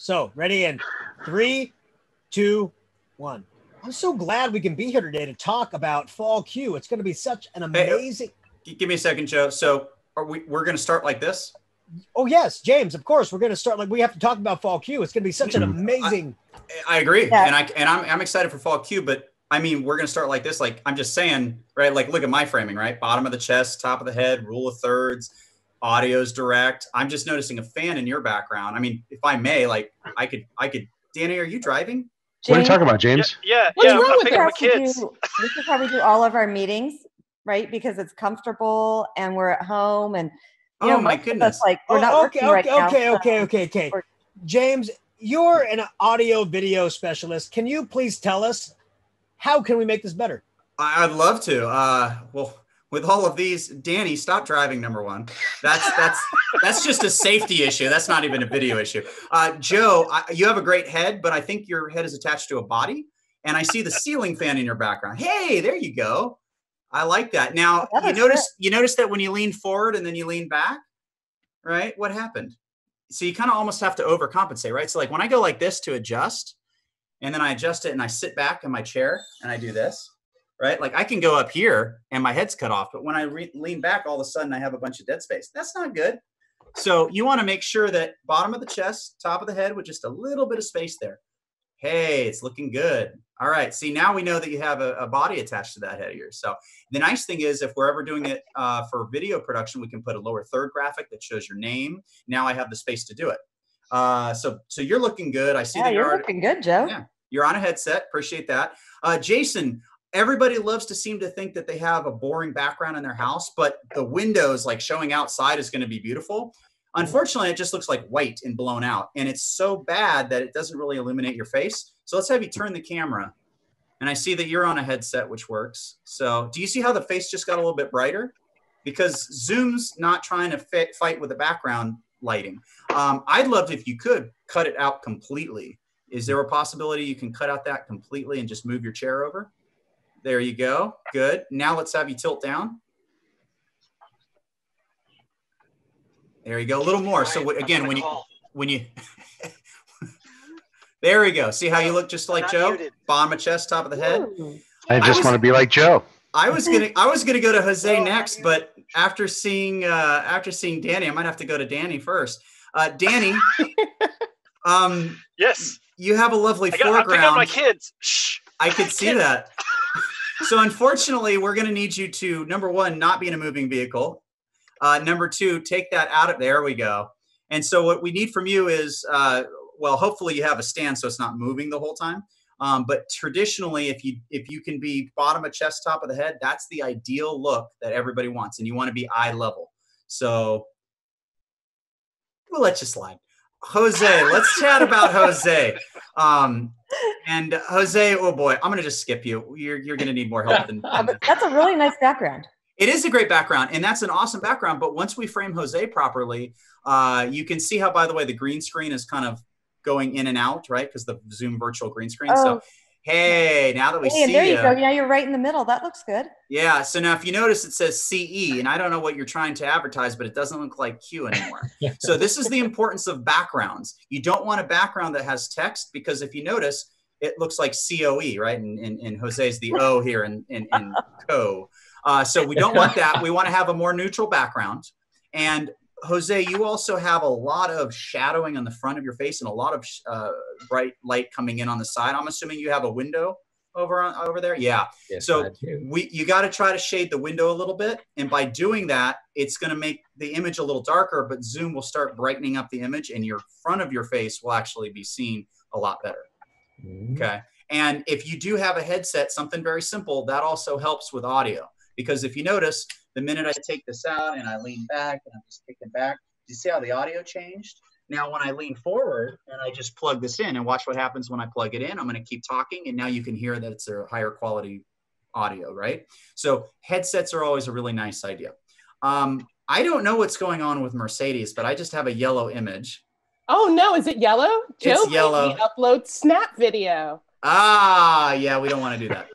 So, ready in three, two, one. I'm so glad we can be here today to talk about Fall CUE. It's going to be such an amazing. Hey, give me a second, Joe. So, are we? We're going to start like this. Oh yes, James. Of course, we're going to start like we have to talk about Fall CUE. It's going to be such an hmm. amazing. I, I agree, yeah. and I and I'm I'm excited for Fall CUE. But I mean, we're going to start like this. Like I'm just saying, right? Like look at my framing, right? Bottom of the chest, top of the head, rule of thirds audio's direct. I'm just noticing a fan in your background. I mean, if I may, like I could, I could. Danny, are you driving? James? What are you talking about, James? Yeah, yeah. yeah I'm picking my kids. Do, this is how we do all of our meetings, right? Because it's comfortable and we're at home and. You oh know, my goodness! Us, like we're oh, not okay, working okay, right okay, now, okay, okay, okay, okay. James, you're an audio video specialist. Can you please tell us how can we make this better? I'd love to. Uh, well, with all of these, Danny, stop driving. Number one, that's that's that's just a safety issue. That's not even a video issue. Uh, Joe, I, you have a great head, but I think your head is attached to a body, and I see the ceiling fan in your background. Hey, there you go. I like that. Now that you notice it. you notice that when you lean forward and then you lean back, right? What happened? So you kind of almost have to overcompensate, right? So like when I go like this to adjust, and then I adjust it and I sit back in my chair and I do this right? Like I can go up here and my head's cut off, but when I re- lean back, all of a sudden I have a bunch of dead space. That's not good. So you want to make sure that bottom of the chest, top of the head with just a little bit of space there. Hey, it's looking good. All right. See, now we know that you have a, a body attached to that head of yours. So the nice thing is if we're ever doing it uh, for video production, we can put a lower third graphic that shows your name. Now I have the space to do it. Uh, so, so you're looking good. I see yeah, that you're, you're looking good, Joe. Yeah, you're on a headset. Appreciate that. Uh, Jason, everybody loves to seem to think that they have a boring background in their house, but the windows like showing outside is going to be beautiful. Unfortunately, it just looks like white and blown out. And it's so bad that it doesn't really illuminate your face. So let's have you turn the camera. And I see that you're on a headset, which works. So do you see how the face just got a little bit brighter? Because Zoom's not trying to fit, fight with the background lighting. Um, I'd love if you could cut it out completely. Is there a possibility you can cut out that completely and just move your chair over? There you go. Good. Now let's have you tilt down. There you go. A little more. So again, when you when you there we go. See how you look just like Joe? Bottom of chest, top of the head. I just I was, want to be like Joe. I was gonna I was gonna go to Jose next, but after seeing uh after seeing Danny, I might have to go to Danny first. Uh Danny, um yes, you have a lovely I got, foreground. I'm my kids. Shh. I could see that so unfortunately, we're going to need you to number one, not be in a moving vehicle. Uh, number two, take that out of there. We go. And so what we need from you is, uh, well, hopefully you have a stand so it's not moving the whole time. Um, but traditionally, if you if you can be bottom of chest, top of the head, that's the ideal look that everybody wants, and you want to be eye level. So we'll let you slide. Jose, let's chat about Jose. Um, and Jose, oh boy, I'm gonna just skip you. You're you're gonna need more help than, than that's a really nice background. It is a great background, and that's an awesome background. But once we frame Jose properly, uh, you can see how, by the way, the green screen is kind of going in and out, right? Because the Zoom virtual green screen. Oh. So Hey, now that we hey, see there you, you go. Yeah, you're right in the middle. That looks good. Yeah. So now if you notice it says CE, and I don't know what you're trying to advertise, but it doesn't look like CUE anymore. so this is the importance of backgrounds. You don't want a background that has text because if you notice, it looks like COE, right? And, and, and Jose's the O here in, in, in co. Uh, so we don't want that. We want to have a more neutral background. And Jose, you also have a lot of shadowing on the front of your face and a lot of uh, bright light coming in on the side. I'm assuming you have a window over on, over there. Yeah. Yes, so we you got to try to shade the window a little bit, and by doing that, it's going to make the image a little darker. But Zoom will start brightening up the image, and your front of your face will actually be seen a lot better. Mm-hmm. Okay. And if you do have a headset, something very simple that also helps with audio because if you notice the minute I take this out and I lean back and I'm just kicking back, do you see how the audio changed? Now, when I lean forward and I just plug this in and watch what happens when I plug it in, I'm going to keep talking. And now you can hear that it's a higher quality audio, right? So headsets are always a really nice idea. Um, I don't know what's going on with Mercedes, but I just have a yellow image. Oh no, is it yellow? Joe it's yellow. upload snap video. Ah, yeah, we don't want to do that.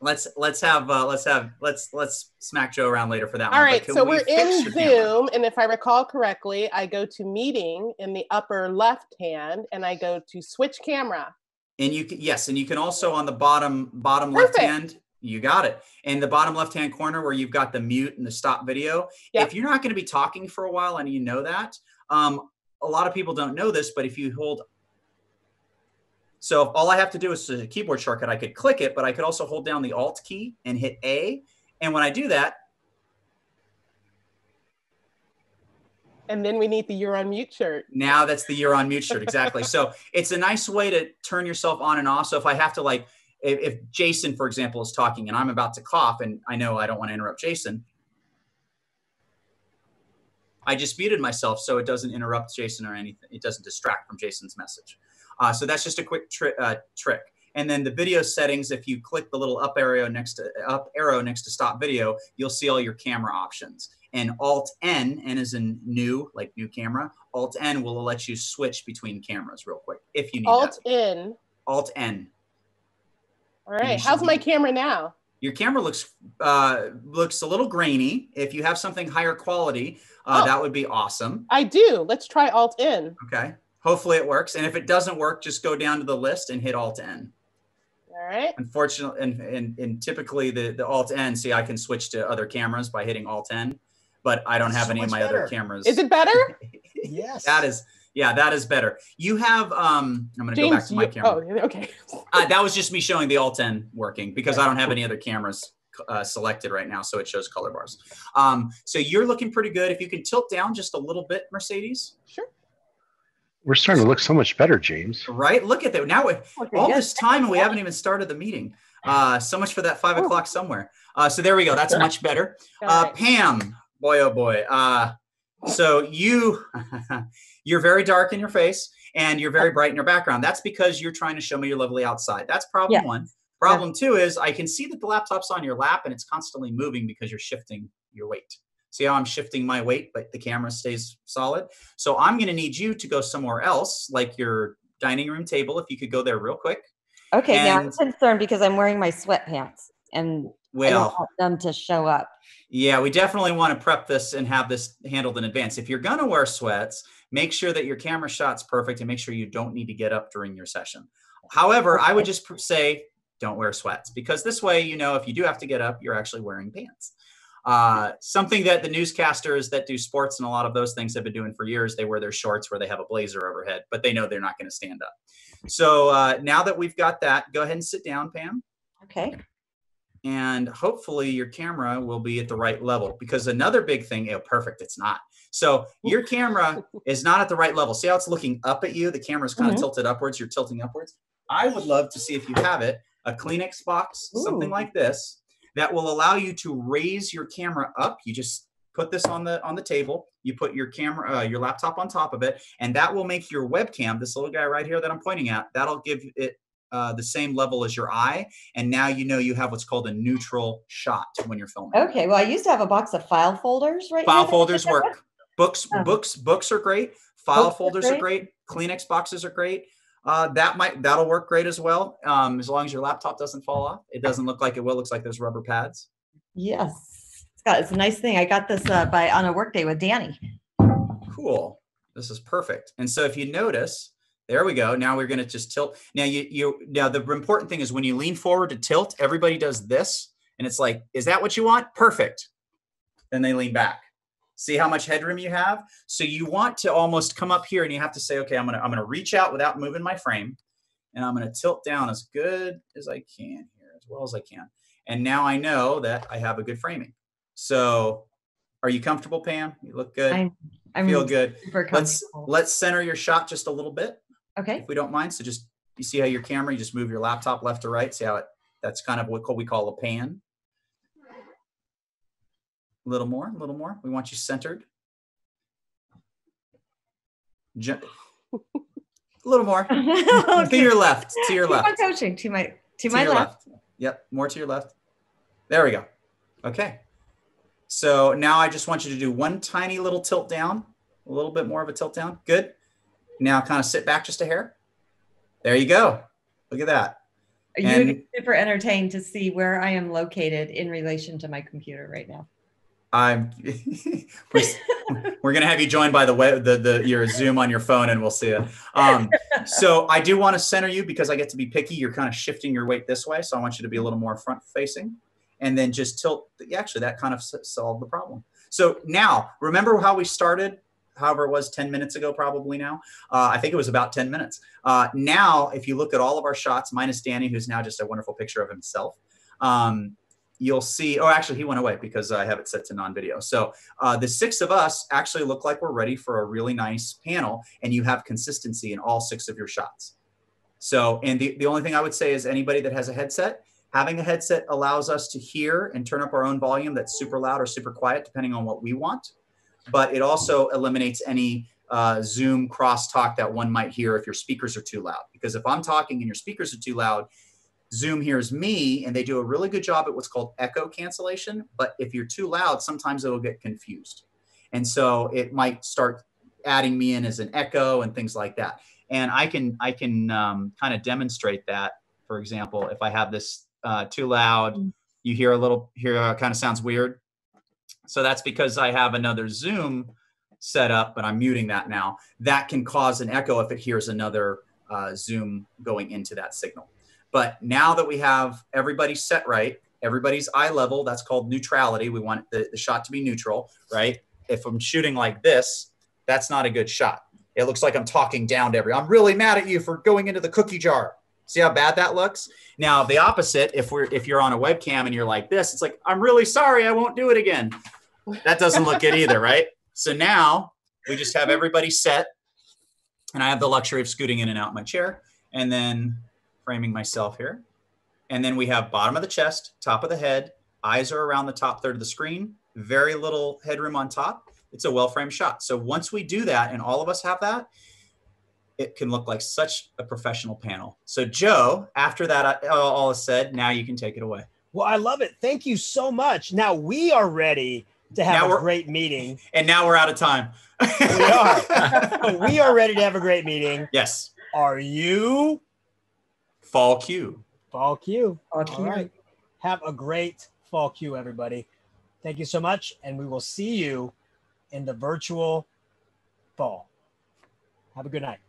Let's let's have uh, let's have let's let's smack Joe around later for that All one. right, so we we're in? Zoom, and if I recall correctly, I go to meeting in the upper left hand, and I go to switch camera. And you can yes, and you can also on the bottom bottom left hand. You got it. In the bottom left hand corner where you've got the mute and the stop video. Yep. If you're not going to be talking for a while and you know that, um, a lot of people don't know this, but if you hold so if all I have to do is a keyboard shortcut, I could click it, but I could also hold down the Alt key and hit A. And when I do that, And then we need the You're on mute shirt. Now that's the you're on mute shirt. Exactly. so it's a nice way to turn yourself on and off. So if I have to like, if, if Jason, for example, is talking and I'm about to cough and I know I don't want to interrupt Jason, I just muted myself so it doesn't interrupt Jason or anything. It doesn't distract from Jason's message. Uh, so that's just a quick tri- uh, trick. And then the video settings, if you click the little up arrow next to up arrow next to stop video, you'll see all your camera options. And Alt N, N is in new, like new camera. Alt N will let you switch between cameras real quick if you need Alt that. in. Alt N. All right, how's my camera now? Your camera looks uh, looks a little grainy. If you have something higher quality, uh, Oh. that would be awesome. I do. Let's try Alt in. Okay. Hopefully it works. And if it doesn't work, just go down to the list and hit Alt N. All right. Unfortunately, and, and, and typically the, the Alt N, see, I can switch to other cameras by hitting Alt N, but I don't have So any of much my other cameras. Is it better? Yes. that is, yeah, that is better. You have, um, I'm going to go back to my you- camera. oh, okay. Uh, that was just me showing the Alt N working because I don't have any other cameras uh, selected right now, so it shows color bars. Um, so you're looking pretty good. If you can tilt down just a little bit, Mercedes, Sure. We're starting to look so much better, James. right? Look at that. Now, we- Okay, all good. this time and we haven't even started the meeting. Uh, so much for that five o'clock somewhere. Uh, so there we go. That's much better. Uh. Pam, boy, oh boy. Uh, so you, you're very dark in your face and you're very bright in your background. That's because you're trying to show me you're lovely outside. That's problem Yeah. one. Problem two is I can see that the laptop's on your lap and it's constantly moving because you're shifting your weight. See how I'm shifting my weight, but the camera stays solid. So I'm going to need you to go somewhere else, like your dining room table. If you could go there real quick. Okay, now I'm concerned because I'm wearing my sweatpants and I Well, don't want them to show up. Yeah, we definitely want to prep this and have this handled in advance. If you're going to wear sweats, make sure that your camera shot's perfect and make sure you don't need to get up during your session. However, I would just say don't wear sweats because this way, you know, if you do have to get up, you're actually wearing pants. Uh, something that the newscasters that do sports and a lot of those things have been doing for years, they wear their shorts where they have a blazer overhead, but they know they're not going to stand up. So uh, now that we've got that, go ahead and sit down, Pam. Okay. and hopefully your camera will be at the right level because another big thing oh perfect it's not. So your camera is not at the right level. See how it's looking up at you? The camera's kind of Mhm. tilted upwards you're tilting upwards. I would love to see if you have it a kleenex box something like this that will allow you to raise your camera up you just put this on the on the table you put your camera uh, your laptop on top of it and that will make your webcam this little guy right here that i'm pointing at that'll give it uh, the same level as your eye and now you know you have what's called a neutral shot when you're filming. Okay. Well, I used to have a box of file folders right File folders work. Books, Oh. books, books are great. File Books are folders are great. Kleenex boxes are great. Uh, that might that'll work great as well. Um, as long as your laptop doesn't fall off. It doesn't look like it will. Looks like there's rubber pads. Yes. It's got it's a nice thing. I got this uh, by on a work day with Danny. Cool. This is perfect. And so if you notice, there we go. Now we're going to just tilt. Now you you now the important thing is when you lean forward to tilt, everybody does this, and it's like, is that what you want? Perfect. Then they lean back. See how much headroom you have. So you want to almost come up here, and you have to say, okay, I'm gonna I'm gonna reach out without moving my frame, and I'm gonna tilt down as good as I can here, as well as I can. And now I know that I have a good framing. So, are you comfortable, Pam? You look good. I'm I'm Feel good let's let's center your shot just a little bit okay. if we don't mind so just you see how your camera you just move your laptop left to right see how it that's kind of what we call a pan a little more a little more. We want you centered. Ju- a little more. To your left to your Keep on left. coaching. To my to, to my left. left. Yep more to your left. There we go. Okay. So now i just want you to do one tiny little tilt down a little bit more of a tilt down. Good. Now kind of sit back just a hair. There you go. Look at that. Are You And- would be super entertained to see where I am located in relation to my computer right now. I'm. we're, we're gonna have you joined by the web, the the your Zoom on your phone, and we'll see it. Um, so I do want to center you because I get to be picky. You're kind of shifting your weight this way, so I want you to be a little more front facing, and then just tilt. Actually, that kind of solved the problem. So now, remember how we started? However, it was 10 minutes ago, probably now. Uh, I think it was about 10 minutes. Uh, now, if you look at all of our shots, minus Danny, who's now just a wonderful picture of himself, um, you'll see. Oh, actually, he went away because I have it set to non video. So uh, the six of us actually look like we're ready for a really nice panel, and you have consistency in all six of your shots. So, and the, the only thing I would say is anybody that has a headset, having a headset allows us to hear and turn up our own volume that's super loud or super quiet, depending on what we want. But it also eliminates any uh, Zoom crosstalk that one might hear if your speakers are too loud. Because if I'm talking and your speakers are too loud, Zoom hears me and they do a really good job at what's called echo cancellation. But if you're too loud, sometimes it'll get confused. And so it might start adding me in as an echo and things like that. And I can I can um, kind of demonstrate that. For example, if I have this uh, too loud, you hear a little here uh, kind of sounds weird. So that's because I have another Zoom set up, but I'm muting that now. That can cause an echo if it hears another uh, Zoom going into that signal. But now that we have everybody set right, everybody's eye level, that's called neutrality. We want the, the shot to be neutral, right? If I'm shooting like this, that's not a good shot. It looks like I'm talking down to every. I'm really mad at you for going into the cookie jar. See how bad that looks? Now the opposite, if we're if you're on a webcam and you're like this, it's like, I'm really sorry, I won't do it again. That doesn't look good either, right? So now we just have everybody set, and I have the luxury of scooting in and out my chair, and then framing myself here. And then we have bottom of the chest, top of the head, eyes are around the top third of the screen, very little headroom on top. It's a well framed shot. So once we do that, and all of us have that, it can look like such a professional panel. So, Joe, after that uh, all is said, now you can take it away. Well, I love it. Thank you so much. Now we are ready to have Now a great meeting. And now we're out of time. We are. we are ready to have a great meeting. yes. Are you? Fall CUE. Fall CUE. Fall All right. Have a great fall CUE, everybody. Thank you so much. And we will see you in the virtual fall. Have a good night.